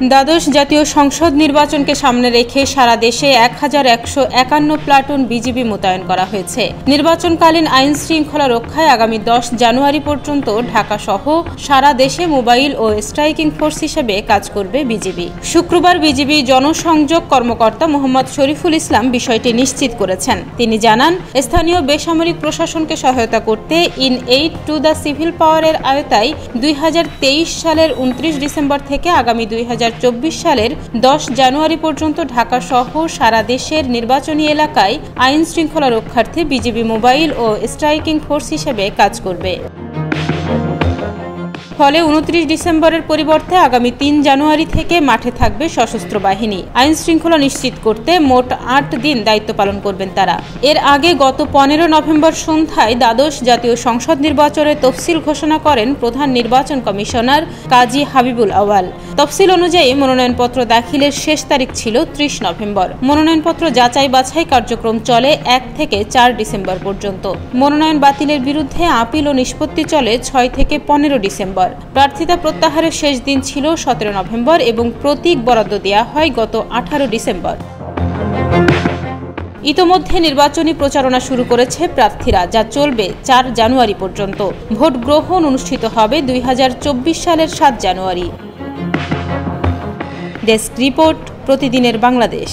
দ্বাদশ জাতীয় সংসদ নির্বাচনকে সামনে রেখে সারা দেশে এক হাজার একশো একান্ন প্লাটুন বিজিবি মোতায়েন করা হয়েছে। নির্বাচনকালীন আইন শৃঙ্খলা রক্ষায় আগামী দশ জানুয়ারি পর্যন্ত ঢাকা সহ সারা দেশে মোবাইল ও স্ট্রাইকিং ফোর্স হিসেবে কাজ করবে বিজিবি। শুক্রবার বিজিবি জনসংযোগ কর্মকর্তা মোহাম্মদ শরীফুল ইসলাম বিষয়টি নিশ্চিত করেছেন। তিনি জানান, স্থানীয় বেসামরিক প্রশাসনকে সহায়তা করতে in aid to the civil পাওয়ারের আয়তায় দুই হাজার তেইশ সালের উনত্রিশ ডিসেম্বর থেকে আগামী দুই হাজার সালের দশ জানুয়ারি পর্যন্ত ঢাকা সহ সারা দেশের নির্বাচনী এলাকায় আইন শৃঙ্খলা রক্ষার্থে বিজেপি মোবাইল ও স্ট্রাইকিং ফোর্স হিসেবে কাজ করবে। ফলে উনত্রিশ ডিসেম্বরের পরিবর্তে আগামী তিন জানুয়ারি থেকে মাঠে থাকবে সশস্ত্র বাহিনী। আইন শৃঙ্খলা নিশ্চিত করতে মোট আট দিন দায়িত্ব পালন করবেন তারা। এর আগে গত পনেরো নভেম্বর সন্ধ্যায় দ্বাদশ জাতীয় সংসদ নির্বাচনের তফসিল ঘোষণা করেন প্রধান নির্বাচন কমিশনার কাজী হাবিবুল আওয়াল তফসিল অনুযায়ী মনোনয়নপত্র দাখিলের শেষ তারিখ ছিল ত্রিশ নভেম্বর। মনোনয়নপত্র যাচাই বাছাই কার্যক্রম চলে এক থেকে চার ডিসেম্বর পর্যন্ত। মনোনয়ন বাতিলের বিরুদ্ধে আপিল ও নিষ্পত্তি চলে ছয় থেকে পনেরো ডিসেম্বর। প্রার্থিতা প্রত্যাহারের শেষ দিন ছিল সতেরো নভেম্বর এবং প্রতীক বরাদ্দ দেওয়া হয় গত আঠারো ডিসেম্বর। ইতোমধ্যে নির্বাচনী প্রচারণা শুরু করেছে প্রার্থীরা, যা চলবে চার জানুয়ারি পর্যন্ত। ভোট গ্রহণ অনুষ্ঠিত হবে দুই হাজার চব্বিশ সালের সাত জানুয়ারি। ডেস্ক রিপোর্ট, প্রতিদিনের বাংলাদেশ।